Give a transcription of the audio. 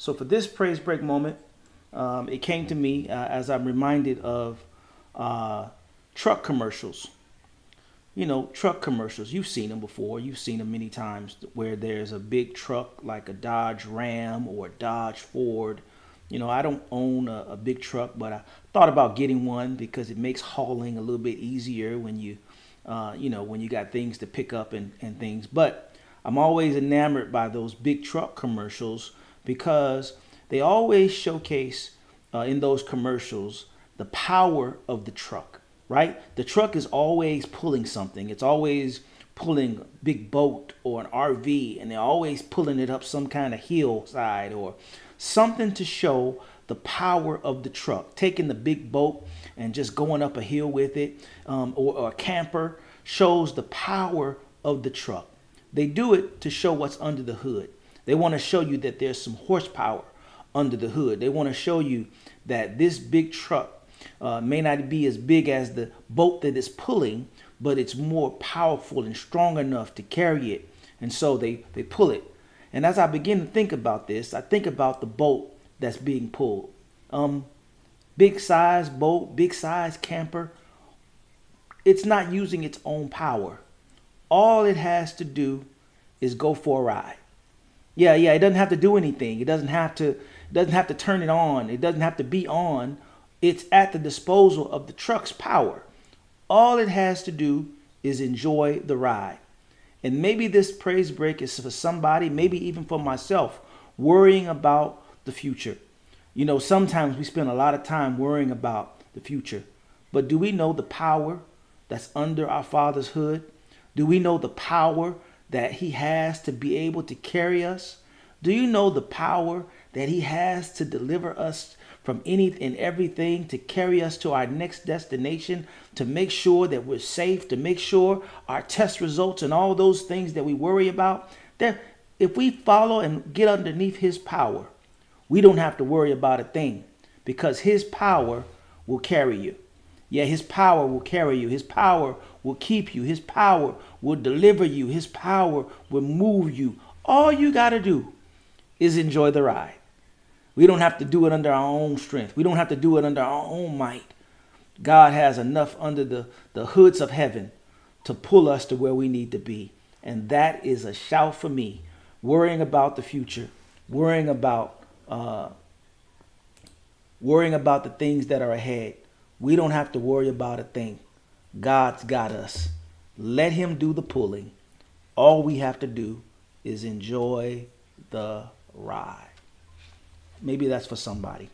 So for this praise break moment, um, it came to me uh, as I'm reminded of uh, truck commercials. You know, truck commercials. You've seen them before. You've seen them many times where there's a big truck like a Dodge Ram or a Dodge Ford. You know, I don't own a, a big truck, but I thought about getting one because it makes hauling a little bit easier when you, uh, you know, when you got things to pick up and, and things. But I'm always enamored by those big truck commercials because they always showcase uh, in those commercials the power of the truck, right? The truck is always pulling something. It's always pulling a big boat or an RV, and they're always pulling it up some kind of hillside or something to show the power of the truck. Taking the big boat and just going up a hill with it, um, or, or a camper shows the power of the truck. They do it to show what's under the hood. They want to show you that there's some horsepower under the hood. They want to show you that this big truck uh, may not be as big as the boat that it's pulling, but it's more powerful and strong enough to carry it. And so they, they pull it. And as I begin to think about this, I think about the boat that's being pulled. Um, big size boat, big size camper. It's not using its own power. All it has to do is go for a ride. Yeah, yeah, it doesn't have to do anything. It doesn't have to it doesn't have to turn it on. It doesn't have to be on. It's at the disposal of the truck's power. All it has to do is enjoy the ride. And maybe this praise break is for somebody, maybe even for myself, worrying about the future. You know, sometimes we spend a lot of time worrying about the future. But do we know the power that's under our Father's hood? Do we know the power that He has to be able to carry us? Do you know the power that He has to deliver us from any and everything, to carry us to our next destination, to make sure that we're safe, to make sure our test results and all those things that we worry about? That if we follow and get underneath His power, we don't have to worry about a thing because His power will carry you. Yeah, His power will carry you. His power will keep you. His power will deliver you. His power will move you. All you got to do is enjoy the ride. We don't have to do it under our own strength. We don't have to do it under our own might. God has enough under the, the hoods of heaven to pull us to where we need to be. And that is a shout for me. Worrying about the future, worrying about uh, worrying about the things that are ahead. We don't have to worry about a thing. God's got us. Let him do the pulling. All we have to do is enjoy the ride. Maybe that's for somebody.